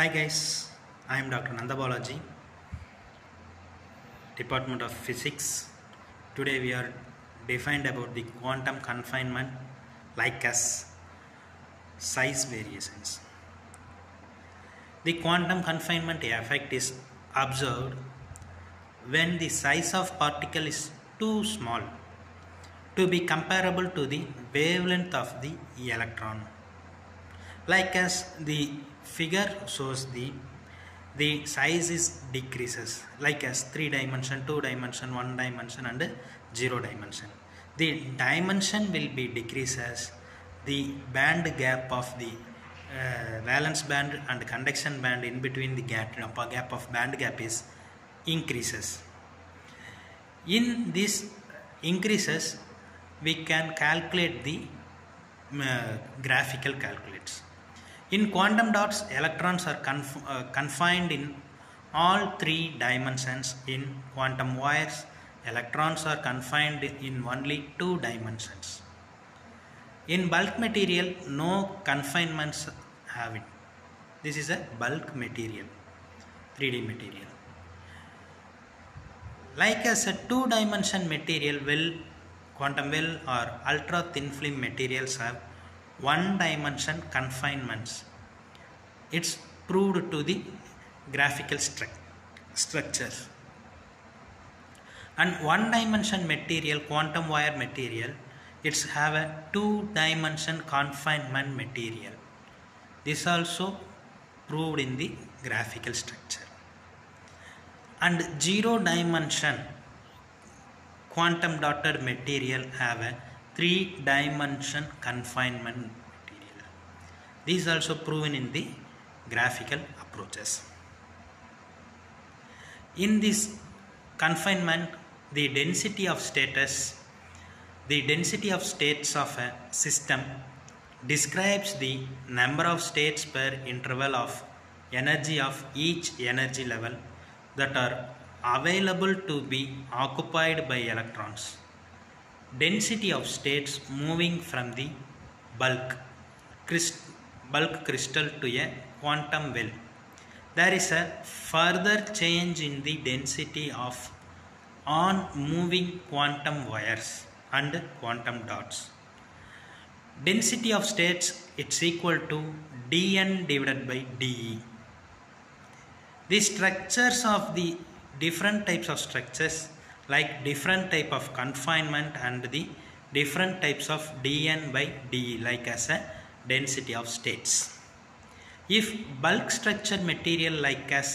Hi guys, I am Dr. Nandhabalaji, Department of Physics. Today we are defined about the quantum confinement like as size variations. The quantum confinement effect is observed when the size of particle is too small to be comparable to the wavelength of the electron like as the figure shows the the size is decreases like as 3 dimension 2 dimension 1 dimension and 0 dimension. The dimension will be decreases. The band gap of the uh, valence band and conduction band in between the gap, gap of band gap is increases. In this increases we can calculate the uh, graphical calculates in quantum dots electrons are conf- uh, confined in all three dimensions. In quantum wires electrons are confined in only two dimensions. In bulk material no confinements have it. This is a bulk material 3d material. Like as a two dimension material will quantum well or ultra thin film materials have one dimension confinements. It's proved to the graphical stru- structure. And one dimension material quantum wire material it's have a two dimension confinement material. This also proved in the graphical structure. And zero dimension quantum dotted material have a three dimension confinement material these also proven in the graphical approaches in this confinement the density of status the density of states of a system describes the number of states per interval of energy of each energy level that are available to be occupied by electrons. Density of states moving from the bulk, crystal, bulk crystal to a quantum well. There is a further change in the density of on moving quantum wires and quantum dots. Density of states it's equal to dn divided by de. The structures of the different types of structures like different type of confinement and the different types of dn by de like as a density of states. If bulk structure material like as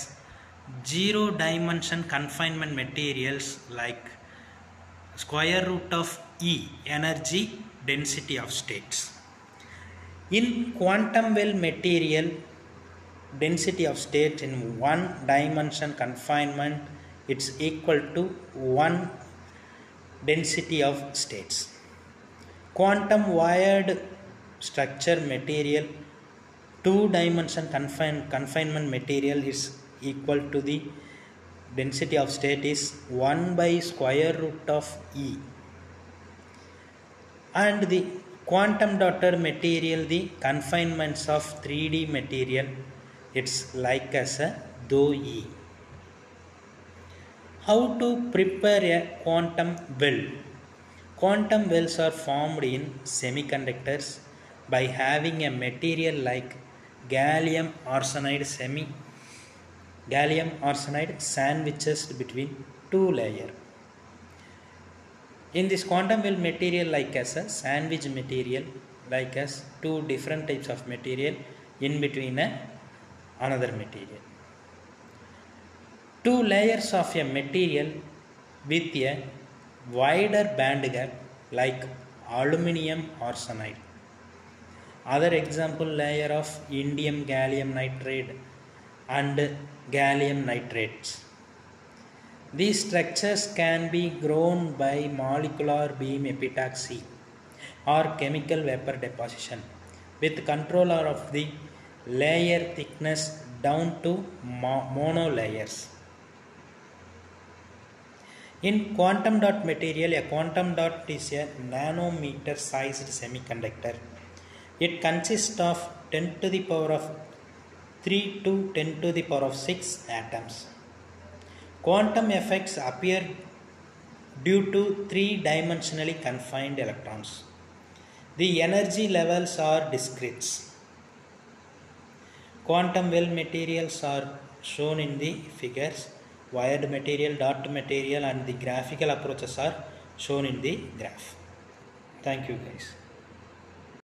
zero dimension confinement materials like square root of E energy density of states. In quantum well material density of state in one dimension confinement it's equal to one density of states. Quantum wired structure material two dimension confine, confinement material is equal to the density of state is 1 by square root of E and the quantum dotted material the confinements of 3D material it's like as a dou E. How to prepare a quantum well? Quantum wells are formed in semiconductors by having a material like gallium arsenide semi gallium arsenide sandwiches between two layer. In this quantum well material like as a sandwich material like as two different types of material in between a another material. Two layers of a material with a wider band gap like aluminum arsenide. Other example layer of indium gallium nitride and gallium nitrates. These structures can be grown by molecular beam epitaxy or chemical vapor deposition with controller of the layer thickness down to mo- monolayers. In quantum dot material, a quantum dot is a nanometer sized semiconductor. It consists of 10 to the power of 3 to 10 to the power of 6 atoms. Quantum effects appear due to three dimensionally confined electrons. The energy levels are discrete. Quantum well materials are shown in the figures. Wired material, dot material, and the graphical approaches are shown in the graph. Thank you, guys.